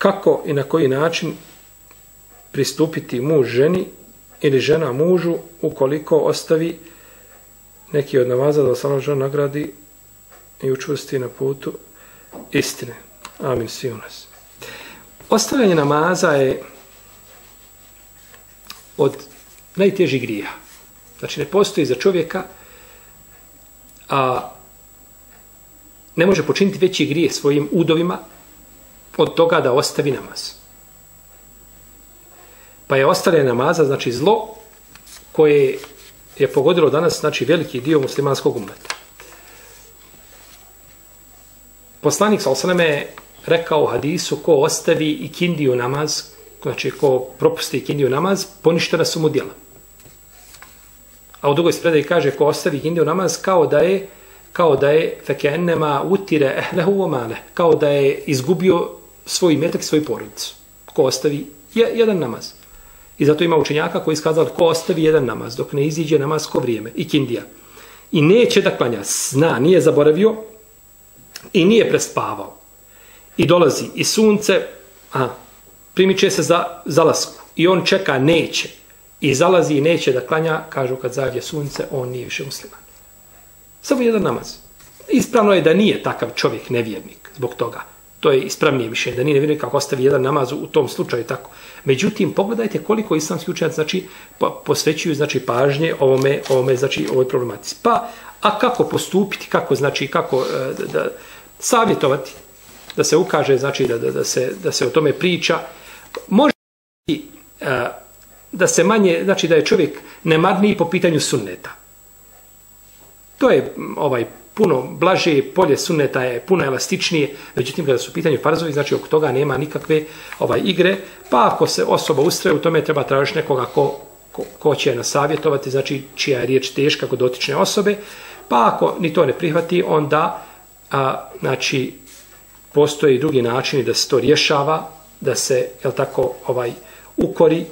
kako i na koji način pristupiti muž ženi ili žena mužu ukoliko ostavi neki od namaza da samo žena nagradi i učvrsti na putu istine. Amin, svi u nas. Ostavljanje namaza je od najtežih grija. Znači, ne postoji za čovjeka a ne može počiniti veći grije svojim udovima od toga da ostavi namaz. Pa je ostavljanje namaza, znači zlo koje je pogodilo danas, znači veliki dio muslimanskog umeta. Poslanik Salosaname je rekao u hadisu ko ostavi i kindiju namaz, znači ko propusti i kindiju namaz, poništena su mu djela. A u drugoj spredaj kaže ko ostavi kindiju namaz kao da je kao da je fekennema utire ehlehu omale, kao da je izgubio svoj metak, svoj porodicu. Ko ostavi jedan namaz. I zato ima učenjaka koji iskazali ko ostavi jedan namaz dok ne iziđe namasko vrijeme i kindija. I neće da klanja, zna, nije zaboravio i nije prespavao. I dolazi i sunce, a, primiče se za zalasku i on čeka, neće. I zalazi i neće da klanja, kažu kad zađe sunce, on nije više musliman. Samo jedan namaz. Ispravno je da nije takav čovjek nevjernik zbog toga. To je ispravnije više, da nije nevjernik kako ostavi jedan namaz u tom slučaju tako. Međutim, pogledajte koliko islamski učenjaci znači, posvećuju znači, pažnje ovome, ovome, znači, ovoj problematici. Pa, a kako postupiti, kako, znači, kako e, da, da, savjetovati, da se ukaže, znači, da, da, da, se, da se o tome priča, može biti da se manje, znači da je čovjek nemarniji po pitanju sunneta. To je ovaj puno blaže, polje sunneta je puno elastičnije, međutim kada su pitanju farzovi, znači oko toga nema nikakve ovaj igre, pa ako se osoba ustraje u tome, treba tražiti nekoga ko, ko, ko će nas savjetovati, znači čija je riječ teška kod dotične osobe, pa ako ni to ne prihvati, onda a, znači postoji drugi način da se to rješava, da se, je tako, ovaj ukori,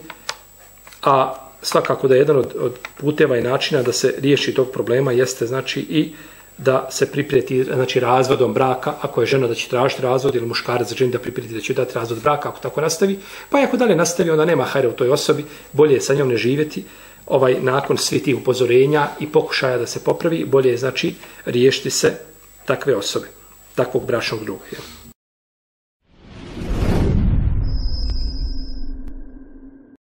a svakako da je jedan od, od puteva i načina da se riješi tog problema jeste znači i da se priprijeti znači razvodom braka ako je žena da će tražiti razvod ili muškarac za da priprijeti da će dati razvod braka ako tako nastavi. Pa ako dalje nastavi onda nema hajra u toj osobi bolje je sa njom ne živjeti. Ovaj nakon svih tih upozorenja i pokušaja da se popravi bolje je znači riješiti se takve osobe takvog bračnog druga